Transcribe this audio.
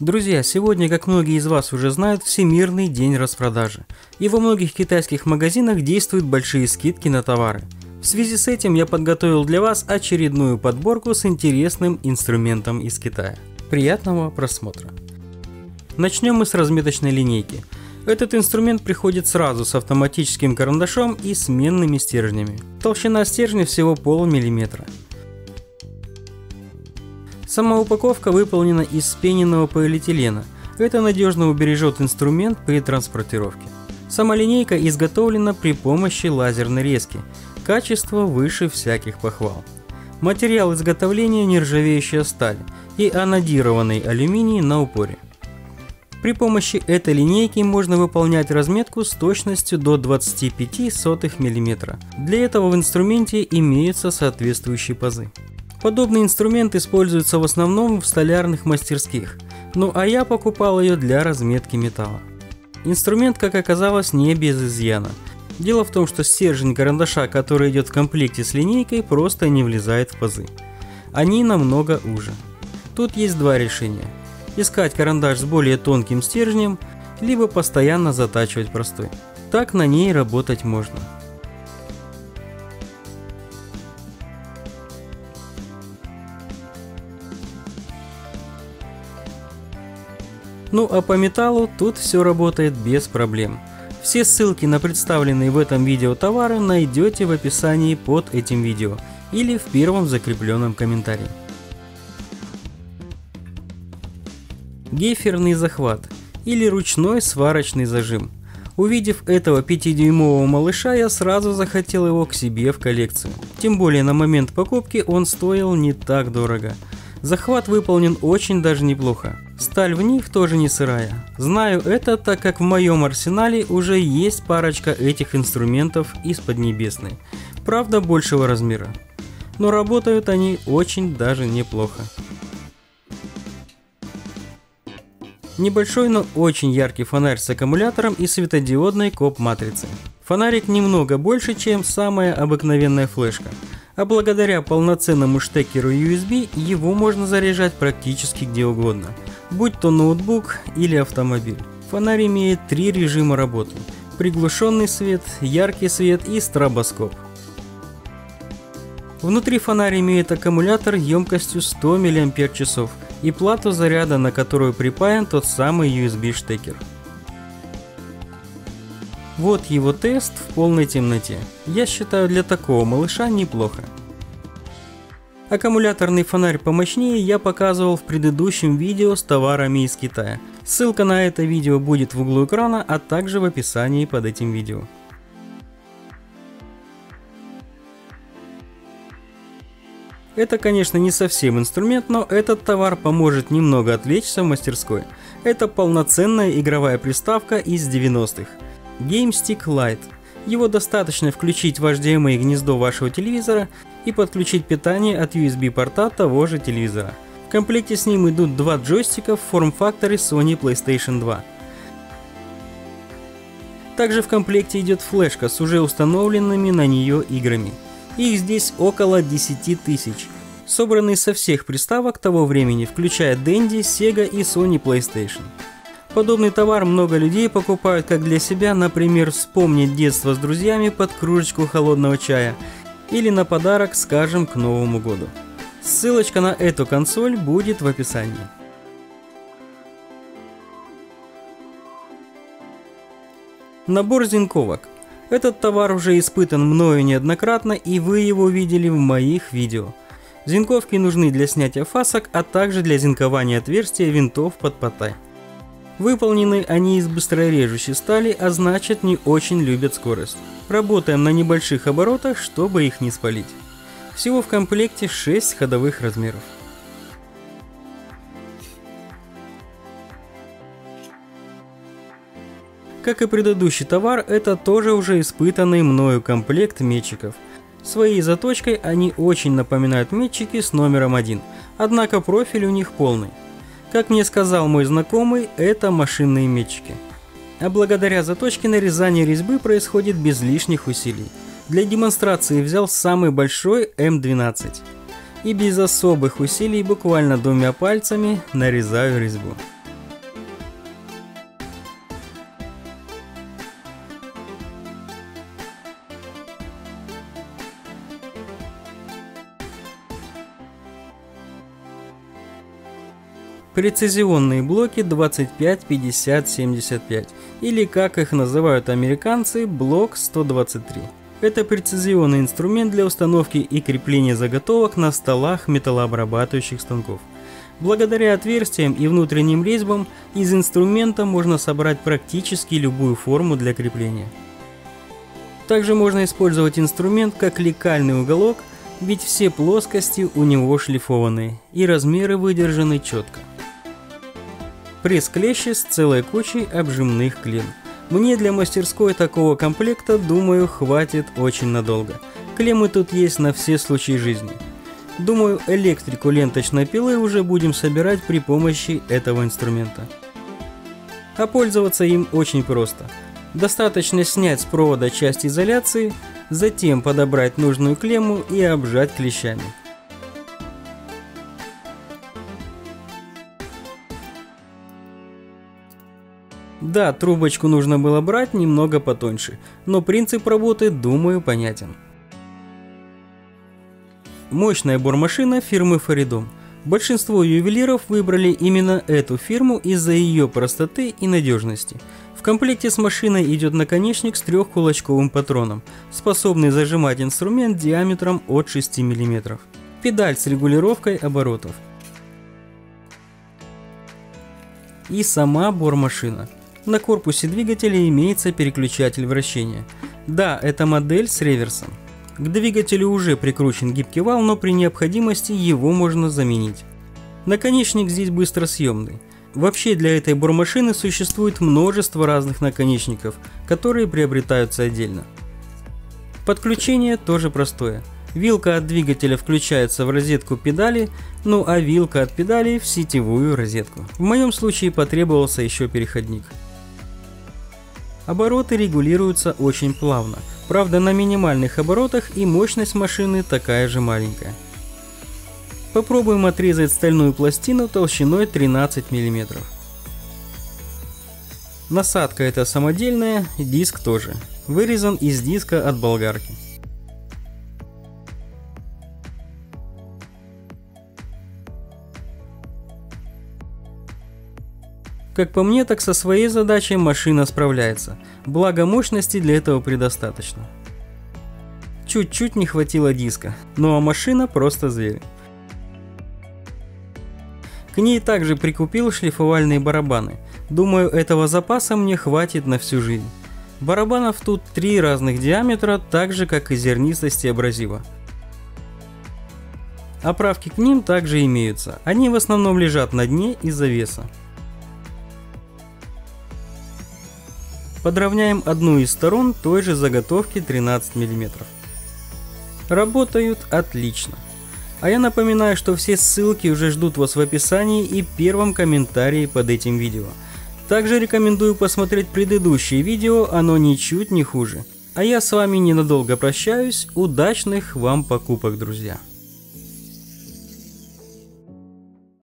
Друзья, сегодня, как многие из вас уже знают, Всемирный день распродажи. И во многих китайских магазинах действуют большие скидки на товары. В связи с этим я подготовил для вас очередную подборку с интересным инструментом из Китая. Приятного просмотра! Начнем мы с разметочной линейки. Этот инструмент приходит сразу с автоматическим карандашом и сменными стержнями. Толщина стержня всего полмиллиметра. Сама упаковка выполнена из спененного полиэтилена. Это надежно убережет инструмент при транспортировке. Сама линейка изготовлена при помощи лазерной резки. Качество выше всяких похвал. Материал изготовления нержавеющая сталь и анодированный алюминий на упоре. При помощи этой линейки можно выполнять разметку с точностью до 25 сотых мм. Для этого в инструменте имеются соответствующие пазы. Подобный инструмент используется в основном в столярных мастерских, ну а я покупал ее для разметки металла. Инструмент, как оказалось, не без изъяна. Дело в том, что стержень карандаша, который идет в комплекте с линейкой, просто не влезает в пазы. Они намного уже. Тут есть два решения – искать карандаш с более тонким стержнем, либо постоянно затачивать простой. Так на ней работать можно. Ну а по металлу тут все работает без проблем. Все ссылки на представленные в этом видео товары найдете в описании под этим видео или в первом закрепленном комментарии. гейферный захват или ручной сварочный зажим. Увидев этого 5-дюймового малыша, я сразу захотел его к себе в коллекцию. Тем более на момент покупки он стоил не так дорого. Захват выполнен очень даже неплохо. Сталь в них тоже не сырая. Знаю это, так как в моем арсенале уже есть парочка этих инструментов из Поднебесной. Правда большего размера. Но работают они очень даже неплохо. Небольшой, но очень яркий фонарь с аккумулятором и светодиодной коп-матрицей. Фонарик немного больше, чем самая обыкновенная флешка, а благодаря полноценному штекеру USB его можно заряжать практически где угодно, будь то ноутбук или автомобиль. Фонарь имеет три режима работы – приглушенный свет, яркий свет и стробоскоп. Внутри фонарь имеет аккумулятор емкостью 100 мАч и плату заряда, на которую припаян тот самый USB-штекер. Вот его тест в полной темноте. Я считаю для такого малыша неплохо. Аккумуляторный фонарь помощнее я показывал в предыдущем видео с товарами из Китая. Ссылка на это видео будет в углу экрана, а также в описании под этим видео. Это, конечно, не совсем инструмент, но этот товар поможет немного отвлечься в мастерской. Это полноценная игровая приставка из 90-х. GameStick Lite. Его достаточно включить в HDMI гнездо вашего телевизора и подключить питание от USB порта того же телевизора. В комплекте с ним идут два джойстика в форм-факторе Sony PlayStation 2. Также в комплекте идет флешка с уже установленными на нее играми. Их здесь около 10 тысяч, собранные со всех приставок того времени, включая Dendy, Sega и Sony PlayStation. Подобный товар много людей покупают как для себя, например, вспомнить детство с друзьями под кружечку холодного чая, или на подарок, скажем, к Новому году. Ссылочка на эту консоль будет в описании. Набор зинковок. Этот товар уже испытан мною неоднократно и вы его видели в моих видео. Зинковки нужны для снятия фасок, а также для зинкования отверстия винтов под потай. Выполнены они из быстрорежущей стали, а значит не очень любят скорость. Работаем на небольших оборотах, чтобы их не спалить. Всего в комплекте 6 ходовых размеров. Как и предыдущий товар, это тоже уже испытанный мною комплект метчиков. Своей заточкой они очень напоминают метчики с номером 1, однако профиль у них полный. Как мне сказал мой знакомый, это машинные метчики. А благодаря заточке нарезание резьбы происходит без лишних усилий. Для демонстрации взял самый большой М12. И без особых усилий буквально двумя пальцами нарезаю резьбу. Прецизионные блоки 25, 50, 75, или как их называют американцы, блок 123. Это прецизионный инструмент для установки и крепления заготовок на столах металлообрабатывающих станков. Благодаря отверстиям и внутренним резьбам из инструмента можно собрать практически любую форму для крепления. Также можно использовать инструмент как лекальный уголок, ведь все плоскости у него шлифованные и размеры выдержаны четко. Пресс-клещи с целой кучей обжимных клин. Мне для мастерской такого комплекта, думаю, хватит очень надолго. Клеммы тут есть на все случаи жизни. Думаю, электрику ленточной пилы уже будем собирать при помощи этого инструмента. А пользоваться им очень просто – Достаточно снять с провода часть изоляции, затем подобрать нужную клемму и обжать клещами. Да, трубочку нужно было брать немного потоньше, но принцип работы, думаю, понятен. Мощная бормашина фирмы Фаридом. Большинство ювелиров выбрали именно эту фирму из-за ее простоты и надежности – комплекте с машиной идет наконечник с трехкулачковым патроном, способный зажимать инструмент диаметром от 6 мм. Педаль с регулировкой оборотов. И сама бормашина. На корпусе двигателя имеется переключатель вращения. Да, это модель с реверсом. К двигателю уже прикручен гибкий вал, но при необходимости его можно заменить. Наконечник здесь быстросъемный. Вообще для этой бормашины существует множество разных наконечников, которые приобретаются отдельно. Подключение тоже простое. Вилка от двигателя включается в розетку педали, ну а вилка от педали в сетевую розетку. В моем случае потребовался еще переходник. Обороты регулируются очень плавно, правда на минимальных оборотах и мощность машины такая же маленькая. Попробуем отрезать стальную пластину толщиной 13 мм. Насадка это самодельная, диск тоже. Вырезан из диска от болгарки. Как по мне, так со своей задачей машина справляется, благо мощности для этого предостаточно. Чуть-чуть не хватило диска, ну а машина просто зверь. К ней также прикупил шлифовальные барабаны. Думаю, этого запаса мне хватит на всю жизнь. Барабанов тут три разных диаметра, так же как и зернистости абразива. Оправки к ним также имеются. Они в основном лежат на дне из-за веса. Подровняем одну из сторон той же заготовки 13 мм. Работают отлично. А я напоминаю, что все ссылки уже ждут вас в описании и первом комментарии под этим видео. Также рекомендую посмотреть предыдущее видео, оно ничуть не хуже. А я с вами ненадолго прощаюсь, удачных вам покупок, друзья!